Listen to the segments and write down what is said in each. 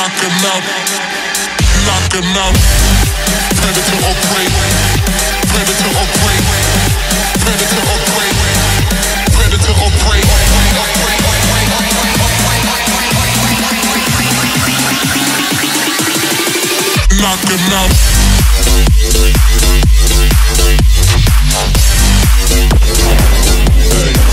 Knock him out, knock him out. Predator or prey, predator or prey, predator or prey, predator or prey. Knock him out. Knock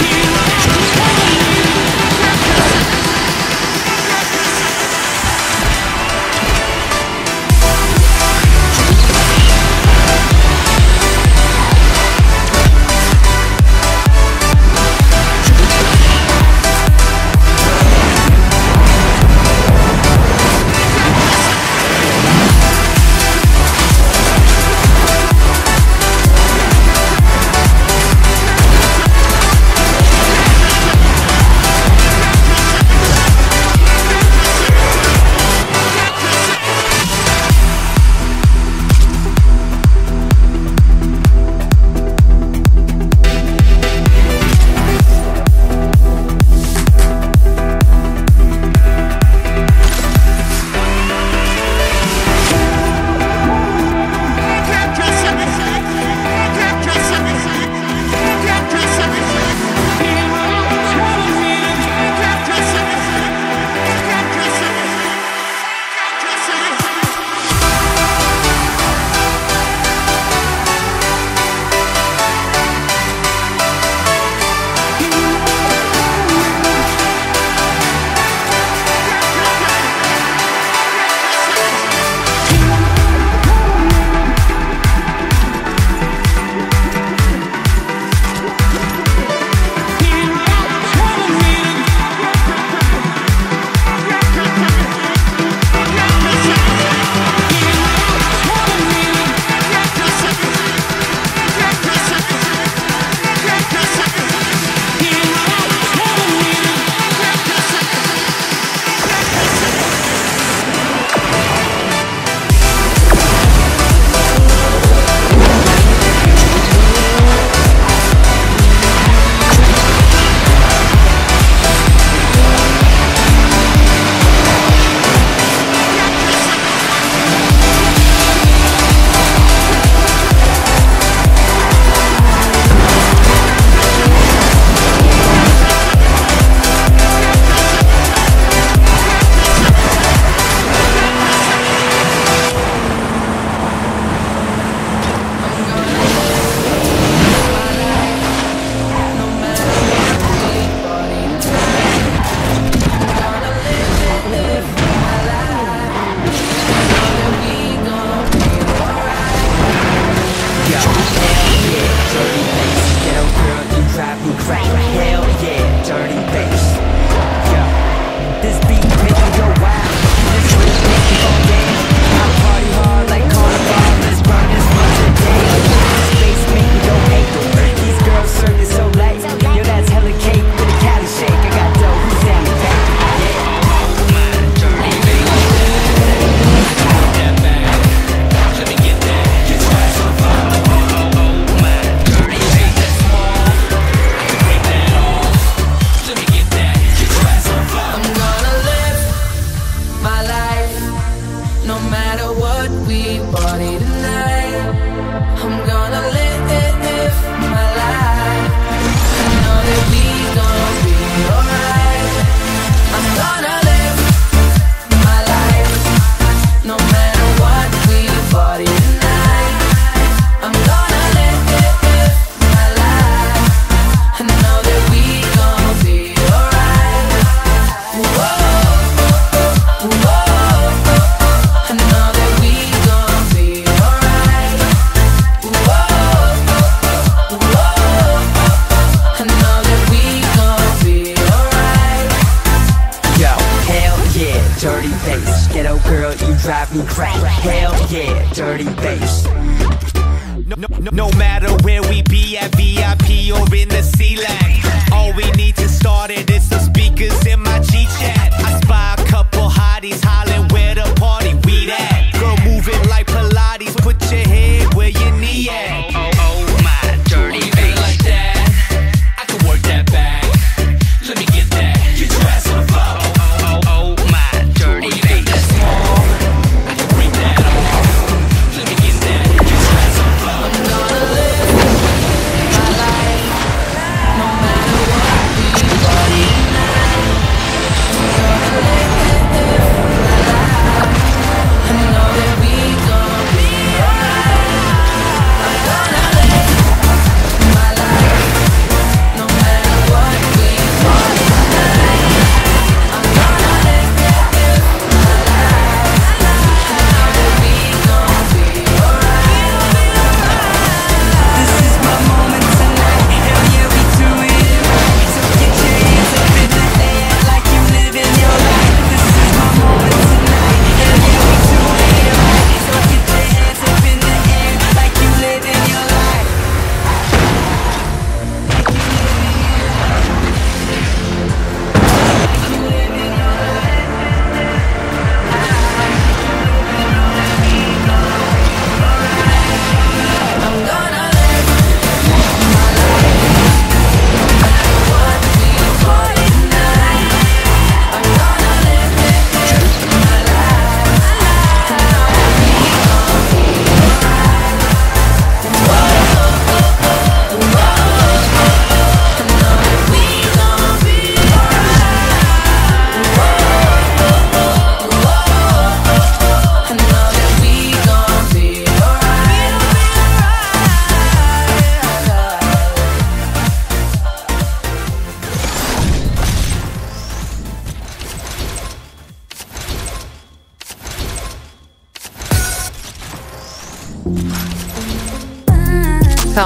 you.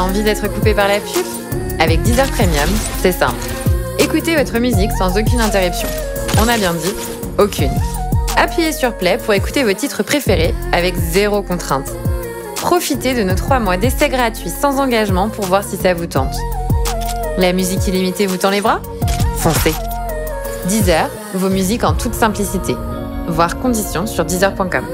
Envie d'être coupé par la pub Avec Deezer Premium, c'est simple. Écoutez votre musique sans aucune interruption. On a bien dit, aucune. Appuyez sur Play pour écouter vos titres préférés avec zéro contrainte. Profitez de nos 3 mois d'essai gratuit sans engagement pour voir si ça vous tente. La musique illimitée vous tend les bras? Foncez Deezer, vos musiques en toute simplicité. Voir conditions sur deezer.com.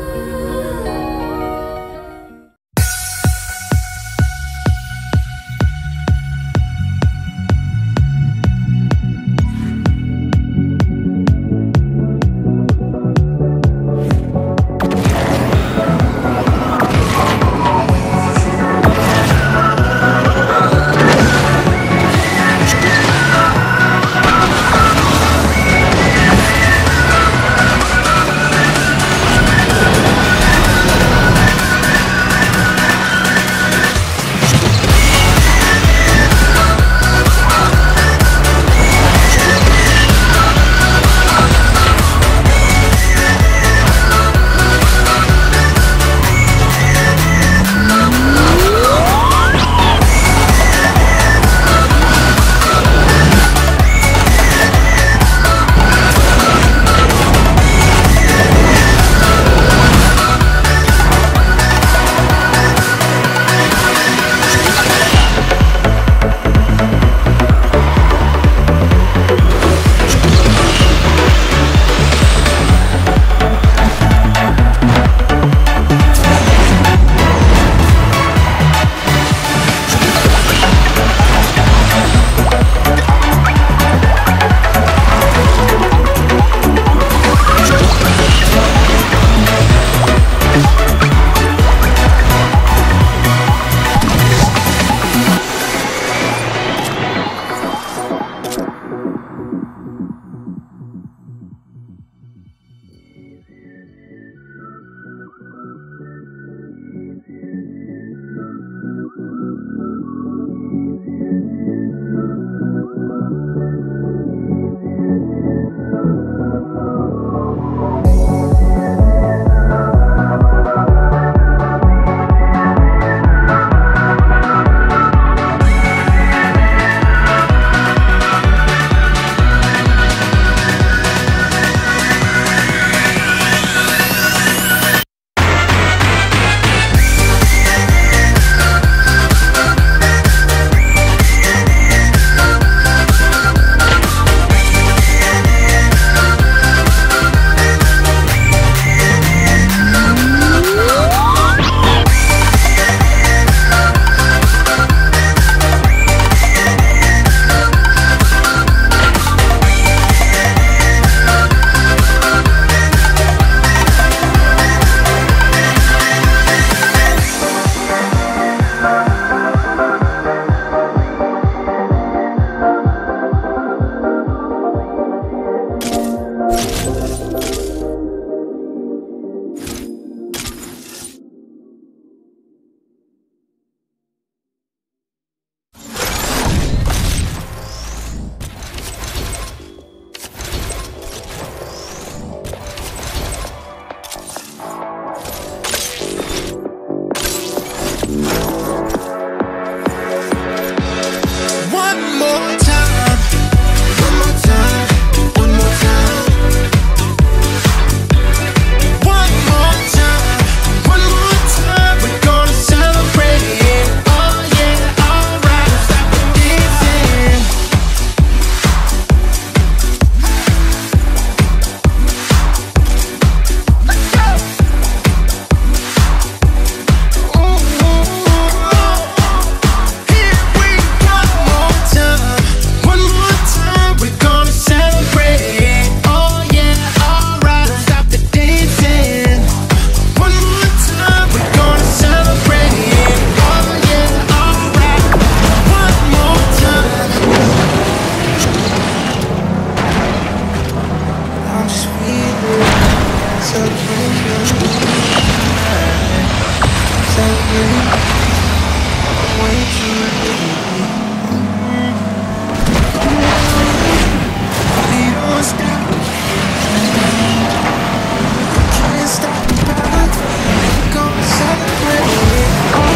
Can't stop the battle, gonna celebrate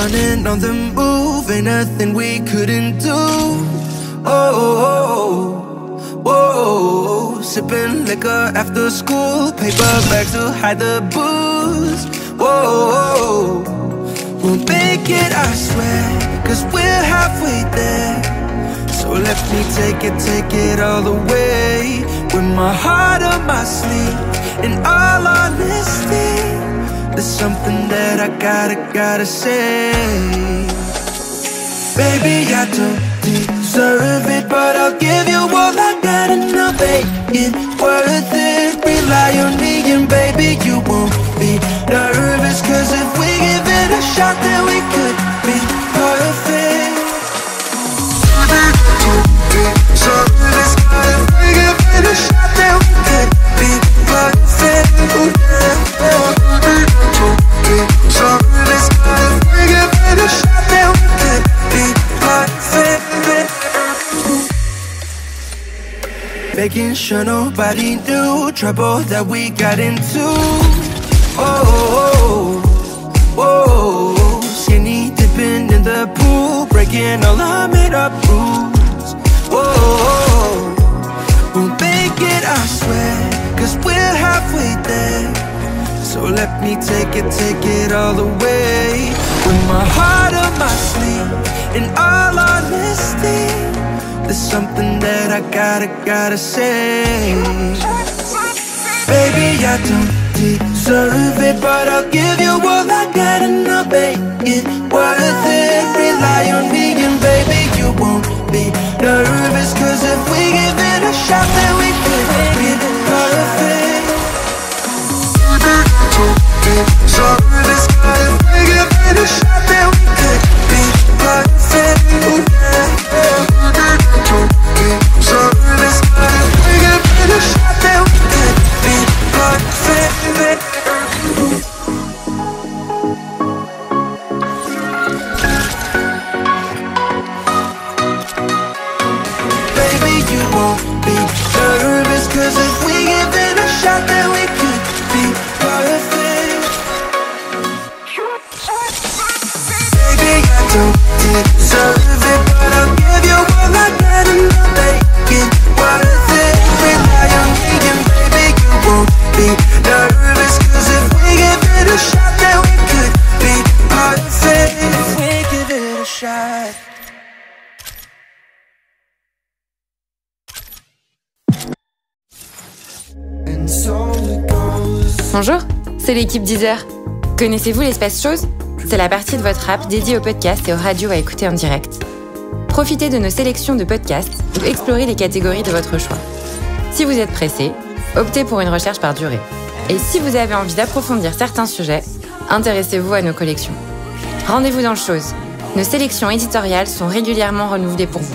Running on the move, ain't nothing we couldn't do. Oh, oh, oh, oh, sipping liquor after school, paper bags to hide the booze. Whoa, we'll make it, I swear, cause we're halfway there. So let me take it, take it all the way. With my heart on my sleeve, in all honesty. There's something that I gotta, gotta say. Baby, I don't deserve it, but I'll give you all I got and I'll make it worth it. Rely on me and baby, you won't be nervous. Cause if we give it a shot, then we could be perfect. So this if we give it a shot, then we could be perfect. Making sure nobody knew trouble that we got into. Oh, oh, oh, oh, skinny dipping in the pool, breaking all our made up rules. Whoa, we'll make it, I swear, cause we're halfway there. So let me take it, take it all the way. With my heart on my sleeve, in all honesty, there's something that I gotta, gotta say. Baby, I don't deserve it, but I'll give you all I got and I'll make it worth it. Rely on me and baby, you won't c'est l'équipe Deezer. Connaissez-vous l'espace chose? C'est la partie de votre app dédiée aux podcasts et aux radios à écouter en direct. Profitez de nos sélections de podcasts ou explorez les catégories de votre choix. Si vous êtes pressé, optez pour une recherche par durée. Et si vous avez envie d'approfondir certains sujets, intéressez-vous à nos collections. Rendez-vous dans le chose. Nos sélections éditoriales sont régulièrement renouvelées pour vous.